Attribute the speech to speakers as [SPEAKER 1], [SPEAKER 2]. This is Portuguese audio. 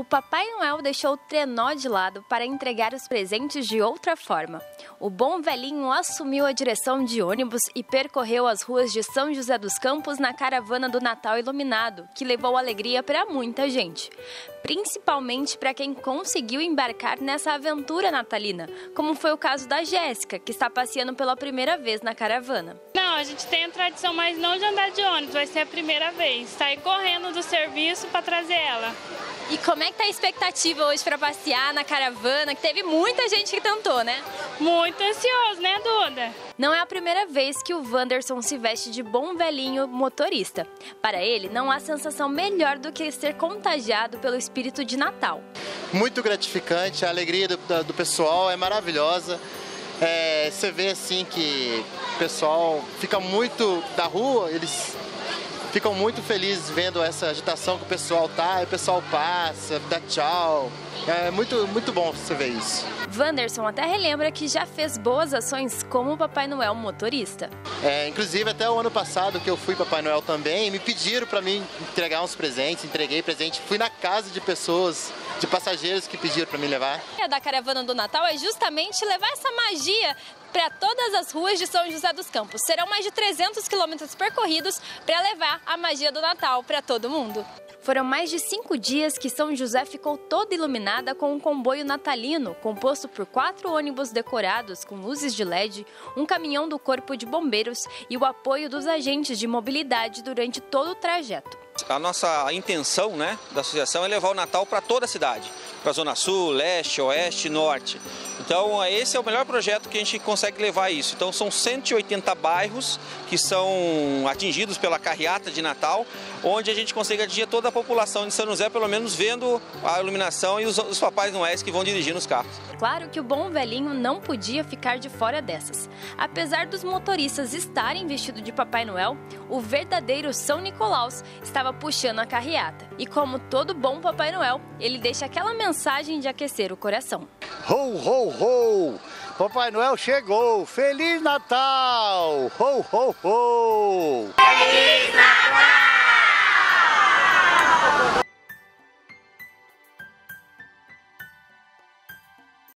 [SPEAKER 1] O Papai Noel deixou o trenó de lado para entregar os presentes de outra forma. O bom velhinho assumiu a direção de ônibus e percorreu as ruas de São José dos Campos na caravana do Natal Iluminado, que levou alegria para muita gente, principalmente para quem conseguiu embarcar nessa aventura natalina, como foi o caso da Jéssica, que está passeando pela primeira vez na caravana.
[SPEAKER 2] A gente tem a tradição, mas não de andar de ônibus, vai ser a primeira vez. Sair correndo do serviço para trazer ela.
[SPEAKER 1] E como é que tá a expectativa hoje para passear na caravana? Que teve muita gente que tentou, né?
[SPEAKER 2] Muito ansioso, né, Duda?
[SPEAKER 1] Não é a primeira vez que o Wanderson se veste de bom velhinho motorista. Para ele, não há sensação melhor do que ser contagiado pelo espírito de Natal.
[SPEAKER 3] Muito gratificante, a alegria do, do pessoal é maravilhosa. É, você vê assim que pessoal fica muito da rua, eles ficam muito felizes vendo essa agitação que o pessoal tá, o pessoal passa, dá tchau. É muito, muito bom você ver isso.
[SPEAKER 1] Wanderson até relembra que já fez boas ações como Papai Noel motorista.
[SPEAKER 3] É, inclusive até o ano passado que eu fui Papai Noel também, me pediram para mim entregar uns presentes, entreguei presente, fui na casa de pessoas, de passageiros que pediram para me levar.
[SPEAKER 1] A da caravana do Natal é justamente levar essa magia para todas as ruas de São José dos Campos. Serão mais de 300 quilômetros percorridos para levar a magia do Natal para todo mundo. Foram mais de cinco dias que São José ficou toda iluminada com um comboio natalino, composto por quatro ônibus decorados com luzes de LED, um caminhão do Corpo de Bombeiros e o apoio dos agentes de mobilidade durante todo o trajeto.
[SPEAKER 4] A nossa intenção né, da associação é levar o Natal para toda a cidade, para a Zona Sul, Leste, Oeste, Norte. Então, esse é o melhor projeto que a gente consegue levar isso. Então, são 180 bairros que são atingidos pela carreata de Natal, onde a gente consegue atingir toda a população de São José, pelo menos vendo a iluminação e os, os papais noéis que vão dirigindo os carros.
[SPEAKER 1] Claro que o bom velhinho não podia ficar de fora dessas. Apesar dos motoristas estarem vestidos de Papai Noel, o verdadeiro São Nicolaus estava puxando a carreata. E como todo bom Papai Noel, ele deixa aquela mensagem de aquecer o coração.
[SPEAKER 5] Ho, ho, ho! Papai Noel chegou! Feliz Natal! Ho, ho, ho!
[SPEAKER 6] Feliz Natal!